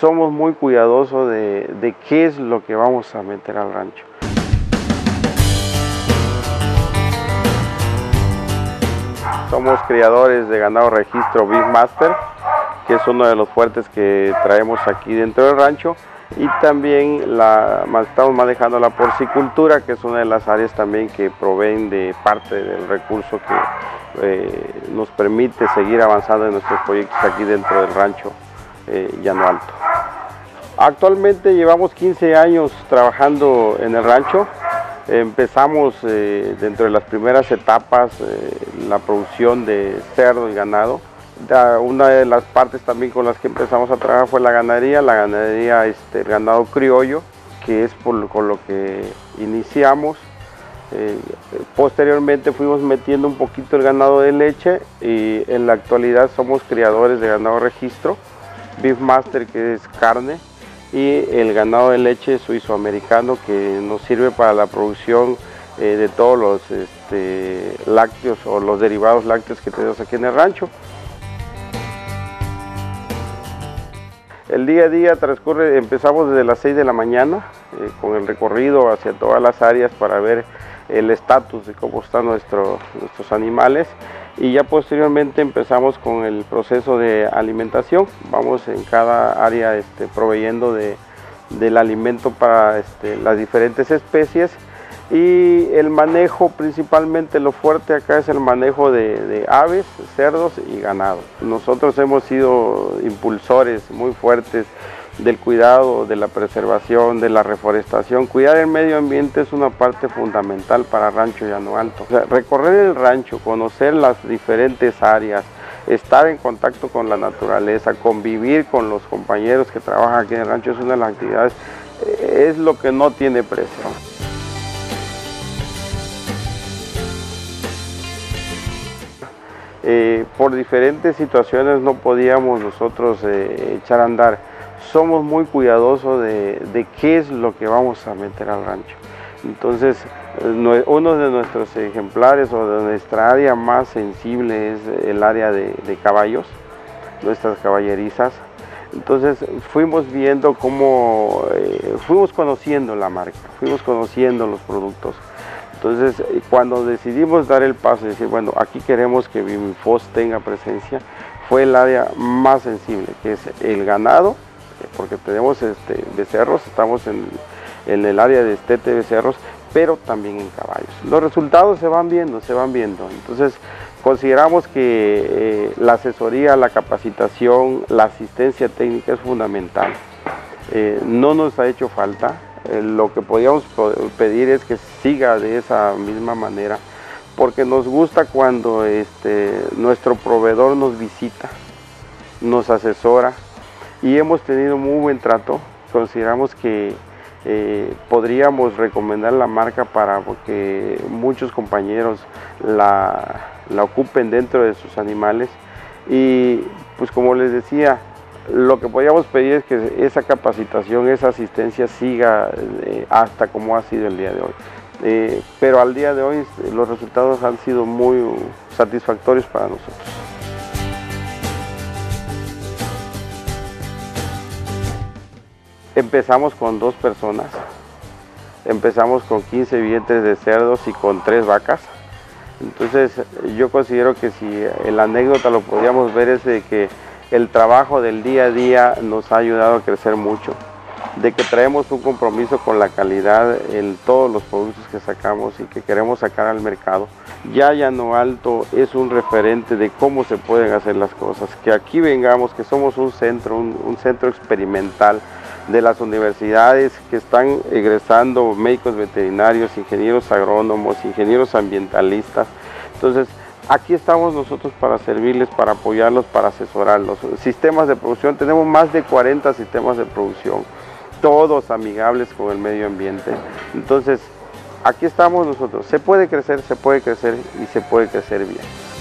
somos muy cuidadosos de, de qué es lo que vamos a meter al rancho. Somos criadores de ganado registro Beefmaster, que es uno de los fuertes que traemos aquí dentro del rancho. Y también la, estamos manejando la porcicultura, que es una de las áreas también que proveen de parte del recurso que eh, nos permite seguir avanzando en nuestros proyectos aquí dentro del rancho eh, Llano Alto. Actualmente llevamos 15 años trabajando en el rancho. Empezamos eh, dentro de las primeras etapas eh, la producción de cerdo y ganado. una de las partes también con las que empezamos a trabajar fue la ganadería, la ganadería, este, el ganado criollo, que es por, con lo que iniciamos. Eh, posteriormente fuimos metiendo un poquito el ganado de leche y en la actualidad somos criadores de ganado registro, Beef Master que es carne, y el ganado de leche suizo-americano que nos sirve para la producción eh, de todos los este, lácteos o los derivados lácteos que tenemos aquí en el rancho. El día a día transcurre, empezamos desde las 6 de la mañana eh, con el recorrido hacia todas las áreas para ver el estatus de cómo están nuestros animales y ya posteriormente empezamos con el proceso de alimentación. Vamos en cada área este, proveyendo de, del alimento para este, las diferentes especies y el manejo principalmente lo fuerte acá es el manejo de, de, aves, cerdos y ganado. Nosotros hemos sido impulsores muy fuertes del cuidado, de la preservación, de la reforestación. Cuidar el medio ambiente es una parte fundamental para Rancho Llano Alto. recorrer el rancho, conocer las diferentes áreas, estar en contacto con la naturaleza, convivir con los compañeros que trabajan aquí en el rancho es una de las actividades, eh, es lo que no tiene precio. Eh, por diferentes situaciones no podíamos nosotros eh, echar a andar somos muy cuidadosos de, qué es lo que vamos a meter al rancho. Entonces, uno de nuestros ejemplares o de nuestra área más sensible es el área de, caballos, nuestras caballerizas. Entonces fuimos viendo cómo, eh, fuimos conociendo la marca, fuimos conociendo los productos. Entonces cuando decidimos dar el paso y decir, bueno, aquí queremos que Vimifos tenga presencia, fue el área más sensible, que es el ganado porque tenemos este, becerros, estamos en, el área de estete becerros, pero también en caballos. Los resultados se van viendo, se van viendo. Entonces, consideramos que eh, la asesoría, la capacitación, la asistencia técnica es fundamental. Eh, no nos ha hecho falta. Eh, lo que podíamos pedir es que siga de esa misma manera, porque nos gusta cuando este, nuestro proveedor nos visita, nos asesora, y hemos tenido muy buen trato. Consideramos que eh, podríamos recomendar la marca para que muchos compañeros la, ocupen dentro de sus animales y pues como les decía, lo que podríamos pedir es que esa capacitación, esa asistencia siga eh, hasta como ha sido el día de hoy. Eh, pero al día de hoy los resultados han sido muy satisfactorios para nosotros. Empezamos con dos personas, empezamos con 15 vientres de cerdos y con tres vacas. Entonces yo considero que si el anécdota lo podíamos ver es de que el trabajo del día a día nos ha ayudado a crecer mucho, de que traemos un compromiso con la calidad en todos los productos que sacamos y que queremos sacar al mercado. Ya Llano Alto es un referente de cómo se pueden hacer las cosas, que aquí vengamos, que somos un centro, un centro experimental, de las universidades que están egresando médicos veterinarios, ingenieros agrónomos, ingenieros ambientalistas. Entonces, aquí estamos nosotros para servirles, para apoyarlos, para asesorarlos. Sistemas de producción, tenemos más de 40 sistemas de producción, todos amigables con el medio ambiente. Entonces, aquí estamos nosotros. Se puede crecer, se puede crecer y se puede crecer bien.